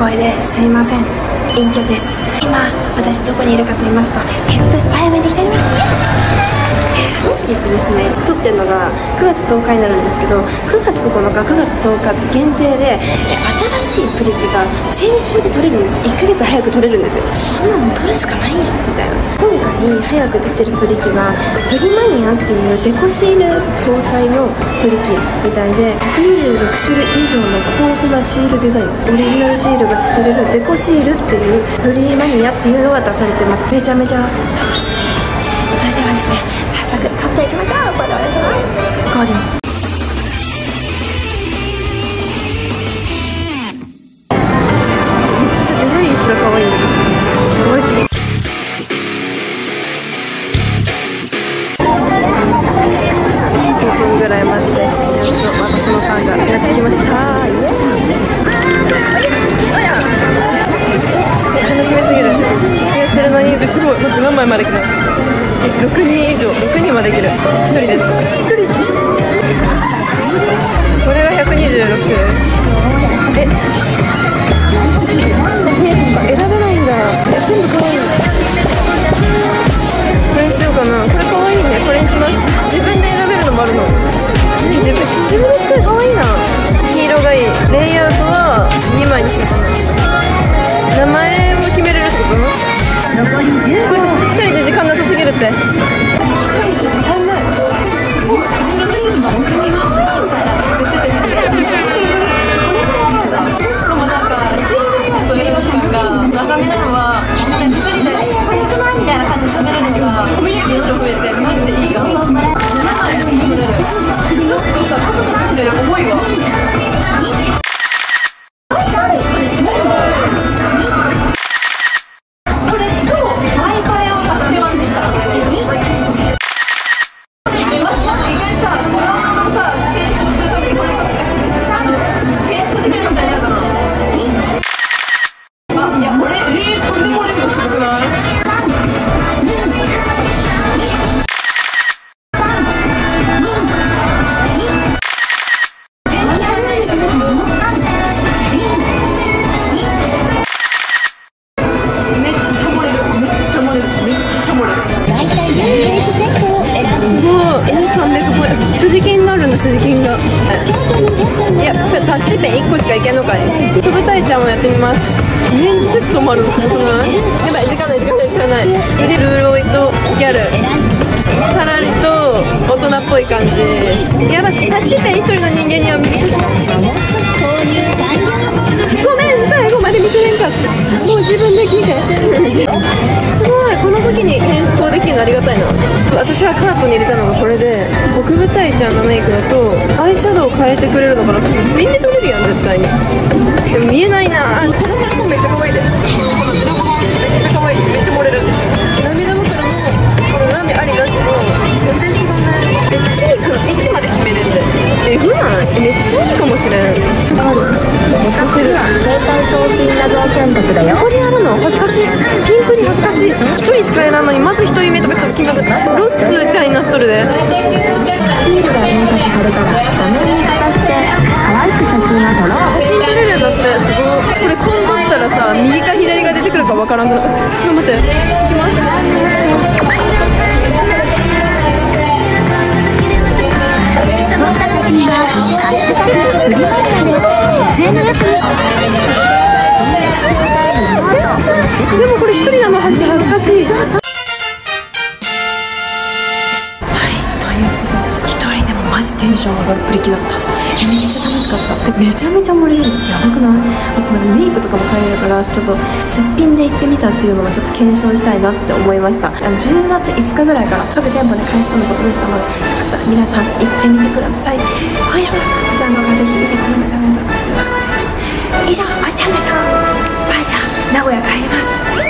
声ですいません。隠居です。今私どこにいるかと言いますとヘルプ早めに来ております。本日ですねってるのが9月10日になるんですけど9月9日9月10日限定で新しいプリキュが先行で撮れるんです。1ヶ月早く撮れるんですよ。そんなの撮るしかないよみたいな。今回早く出てるプリキュがプリマニアっていうデコシール搭載のプリキュみたいで126種類以上の豊富なシールデザインオリジナルシールが作れるデコシールっていうプリマニアっていうのが出されてます。めちゃめちゃ楽しみそれではですね早速買っていきましょう。それではゴーデすら可愛いんだけど可愛すぎ5分ぐらい待って。やっと私のターンがやってきました。イエーイ楽しみすぎる。気がするのにすごい待って何枚まで来る6人以上6人まできる。1人です。1人。これが126種。類え。選べないんだ。全部可愛い。これにしようかな。これ可愛いね。これにします。自分で選べるのもあるの。自分自分で可愛いな。黄色がいい。レイアウトは2枚にしようかな。名前間300これ所持金があるんだ所持金が。いやタッチペン1個しかいけんのかい。ふぶたいちゃんもやってみます。メンズセットもあるのすごくないやばい時間ない時間ない時間ない。ルリルロイとギャル。さらりと大人っぽい感じ。やばいタッチペン1人の私はカートに入れたのがこれで奥舞台ちゃんのメイクだとアイシャドウ変えてくれるのかな。すっぴんで撮れるやん絶対に。でも見えないな。あこの子もめっちゃ可愛いで。すめっちゃ可愛い。めっちゃ漏れる。涙袋もこのラメありなしも全然違うねえチークの位置まで決めれる。え普段めっちゃいいかもしれん。任せる。携帯送信画像選択だよ。ここにあるの。恥ずかしい。ピンクに恥ずかしい。一人しか選んのにまず一人目とかちょっと気まずいっとるでシールが印刷されたら画面にかざして可愛く写真を撮ろう写真撮れるんだってすごい。これ今度ったらさ右か左が出てくるかわからんくなちょっと待って。いきます撮った写真は「ハッシュタグプリマニア」で SNS にでもこれ一人なの恥ずかしい。テンション上がるプリキだった。めっちゃ楽しかった。でめちゃめちゃ盛り上がる。やばくない？あとなんかメイクとかも変えるからちょっとすっぴんで行ってみたっていうのもちょっと検証したいなって思いました。あの10月5日ぐらいから各店舗で開始とのことでしたのでよかったら皆さん行ってみてください。ほやば。こちらの動画ぜひいいねコメントチャンネル登録よろしくお願いします。以上あっちゃんでした。ばあちゃん名古屋帰ります。